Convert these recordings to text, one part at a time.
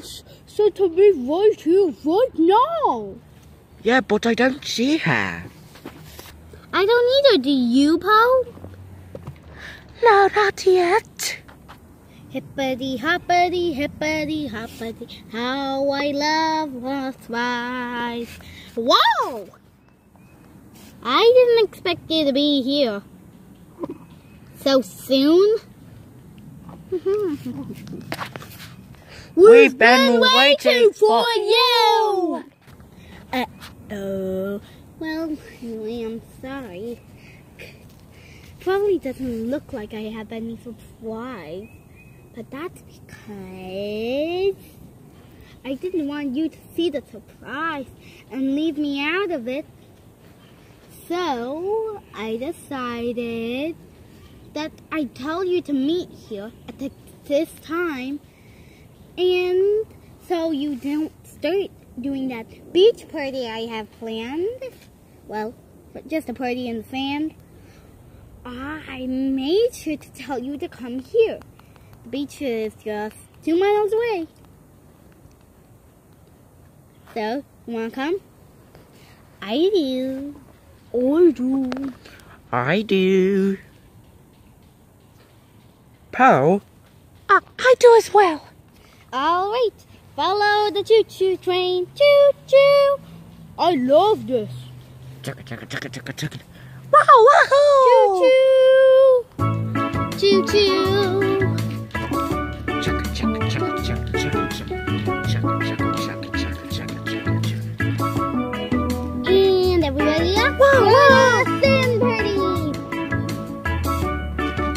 Said to be right here, right now. Yeah, but I don't see her. I don't either, do you, Po? No, not yet. Hippity hoppity hippity hoppity, how I love lost rice. Whoa! I didn't expect you to be here so soon. We've been waiting for you. Uh oh. Well, anyway, I'm sorry. Probably doesn't look like I have any surprise, but that's because I didn't want you to see the surprise and leave me out of it. So I decided that I tell you to meet here at the, this time, and so you don't start doing that beach party I have planned. Well, just a party in the sand. I made sure to tell you to come here. The beach is just two miles away. So, you wanna come? I do. I do. I do. Po? Uh, I do as well. All right, follow the choo-choo train. Choo-choo. I love this. Chugga, chugga, chugga, chugga, chugga. Wow, wahoo! Choo-choo. Choo-choo. Chugga, chugga, chugga, chugga, chugga, chugga. Chugga, chugga. Wow, wow.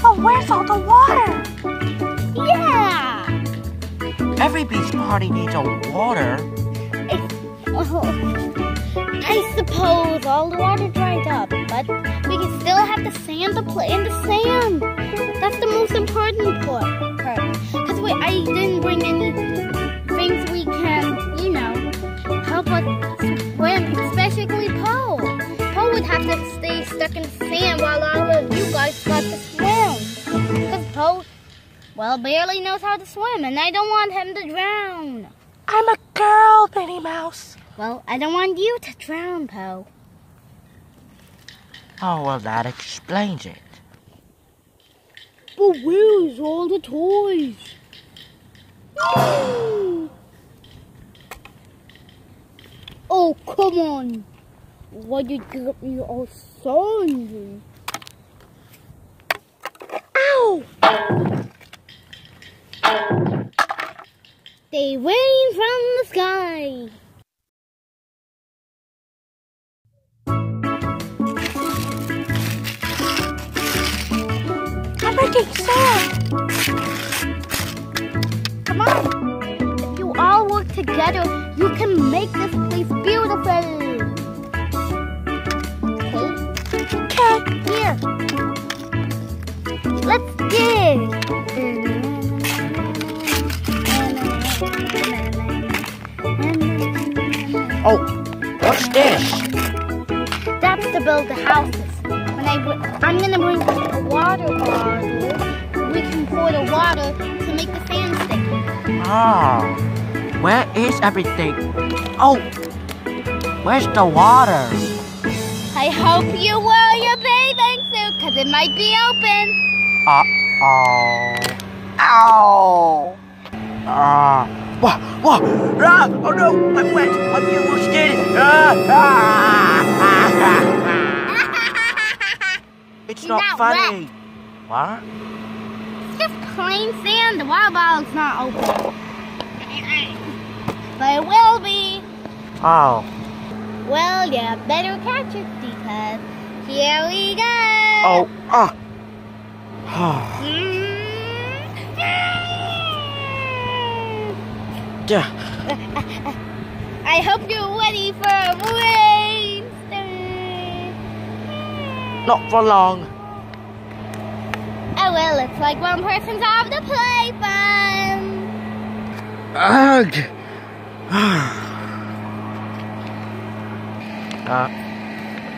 Oh, where's all the water? Every beach party needs a water. Oh, I suppose all the water dried up, but we can still have the sand to play in the sand. That's the most important part. Because I didn't bring any things we can, you know, help us swim, especially Po. Po would have to stay stuck in the sand while all of you guys got to swim. Because well, barely knows how to swim, and I don't want him to drown. I'm a girl, Minnie Mouse. Well, I don't want you to drown, Po. Oh, well, that explains it. But where's all the toys? oh, come on. Why did you get me all sandy? Ow! They rain from the sky. I'm making sand. Come on. If you all work together, you can make this place beautiful. Okay? Okay. Here. Let's dig. Oh, what's this? That's to build the houses. When I I'm gonna bring a water bottle. We can pour the water to make the sand stick. Oh, where is everything? Oh, where's the water? I hope you wear your bathing suit, cause it might be open. Uh-oh. Ow. Ah. Whoa, whoa. Ah, oh no, I'm wet. I'm exhausted. Ah, ah, ah, ah. It's You're not not funny. What? It's just plain sand. The water bottle's not open. But it will be. Oh. Well, you better catch it because here we go. Oh. Ah. Ah. Duh. I hope you're ready for a rain. Not for long. Oh well, it's like one person's off the play fun. Ugh. uh,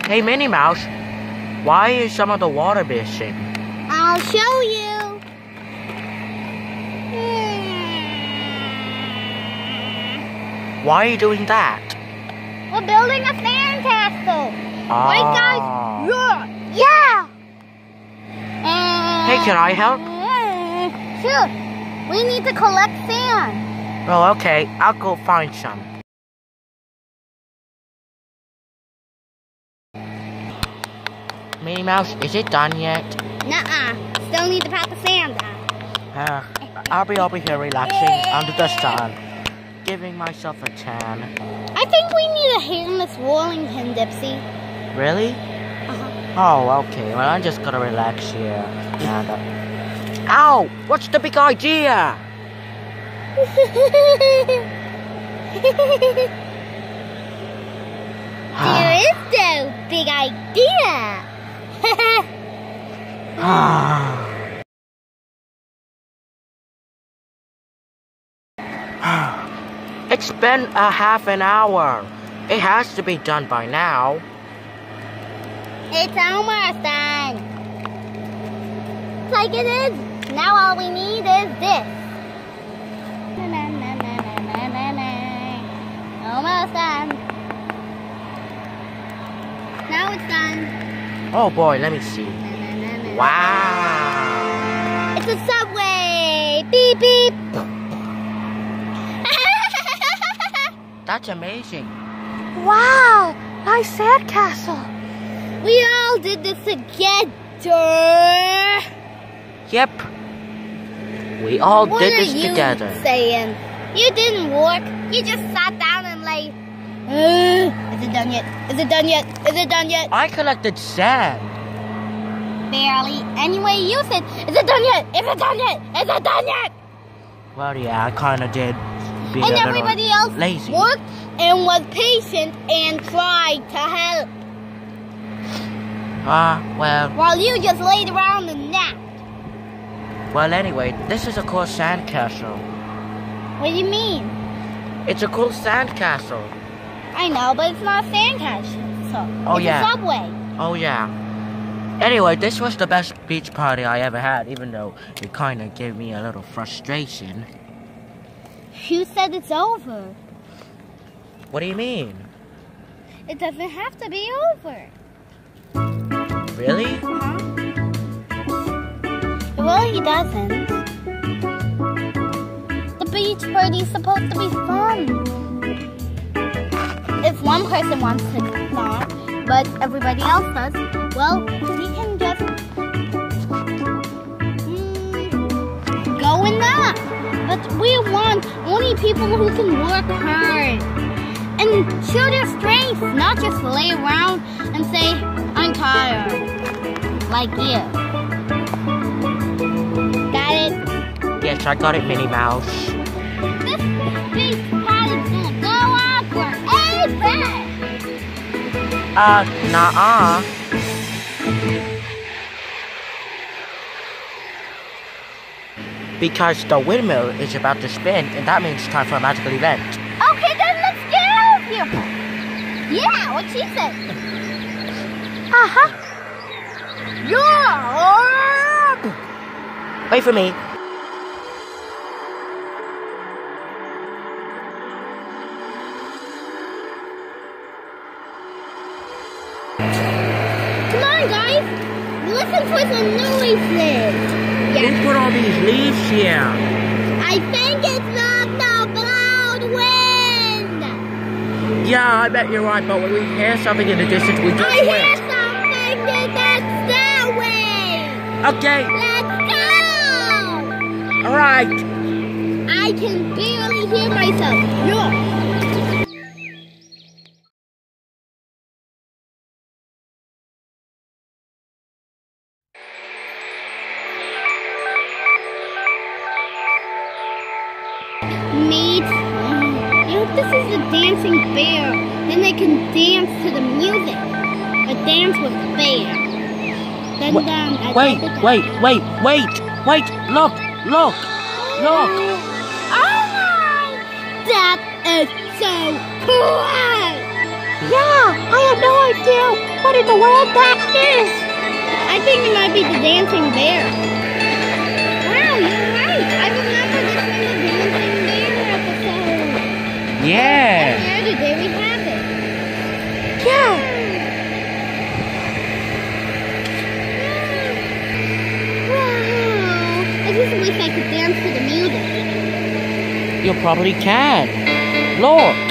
hey, Minnie Mouse. Why is some of the water missing? I'll show you. Why are you doing that? We're building a sandcastle. Ah. Right, guys? Yeah. Yeah. Hey, can I help? Sure. We need to collect sand. Well, okay. I'll go find some. Minnie Mouse, is it done yet? Nuh-uh. Still need to pat the sand down. Uh, I'll be over here relaxing under the sun, giving myself a tan. I think we need a hairless Wallington, Dipsy. Really? Uh-huh. Oh, okay. Well, I'm just gonna relax here. And, uh... Ow! What's the big idea? there is no big idea. it's been a half an hour. It has to be done by now. it's almost done. It's like it is. Now all we need is this. Na, na, na, na, na, na, na, na. Almost done. Now it's done. Oh boy, let me see. Na, na, na, na, na. Wow. It's a subway. Beep beep. That's amazing. wow, nice sandcastle. We all did this together. Yep. We all what did are this you together. saying? You didn't work. You just sat down and lay. Uh, is it done yet? Is it done yet? Is it done yet? I collected sand. Barely. Anyway, you said, is it done yet? Is it done yet? Is it done yet? Well, yeah, I kinda did. And everybody else lazy. worked and was patient and tried to help. Ah, well, While you just laid around and napped. well. Anyway, this is a cool sandcastle. What do you mean? It's a cool sandcastle. I know, but it's not a sandcastle. So Oh, it's yeah. a subway. Oh yeah. Anyway, this was the best beach party I ever had, even though it kinda gave me a little frustration. Who said it's over? What do you mean? It doesn't have to be over. Really? Huh? Well, he doesn't. The beach party's supposed to be fun. If one person wants to not, but everybody else does, well, we can just mm, go in that. We want only people who can work hard and show their strength, not just lay around and say, I'm tired. Like you. Got it? Yes, I got it, Minnie Mouse. This party's gonna go on forever! Uh, nah-uh. Because the windmill is about to spin, and that means time for a magical event. Okay, then let's get out of here! Yeah, what she said. Uh-huh. Yeah! Wait for me. Come on, guys! Listen for some noises! Who Yeah, put all these leaves here? I think it's the, the loud wind! Yeah, I bet you're right, but when we hear something in the distance, we just I hear wait. something that's that way! Okay, Let's go! alright. I can barely hear myself. No. Dance to the music. A dance with Wait, dun, dun, Wait, dun, dun. wait, wait, wait, wait, look, look, look. Oh my! That is so cool! Yeah, I have no idea what in the world that is. I think it might be the dancing bear. Probably can. Look.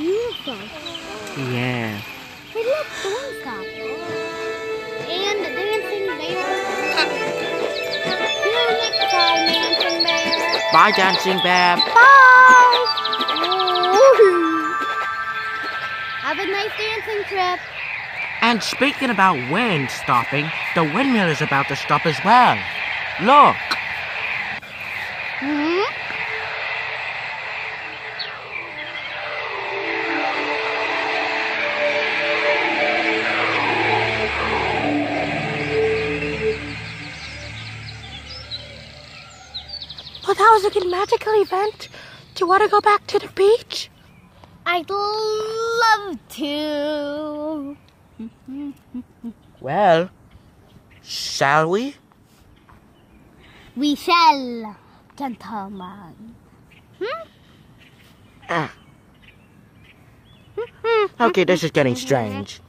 Beautiful. Yeah. Hey, look, the one stop. And the dancing bear. See you next time, dancing bear. Bye, dancing bear. Bye. Have a nice dancing trip. And speaking about wind stopping, the windmill is about to stop as well. Look. Hmm? Well, a magical event. Do you want to go back to the beach? I'd love to. Well, shall we? We shall, gentlemen. Ah. Okay, this is getting strange.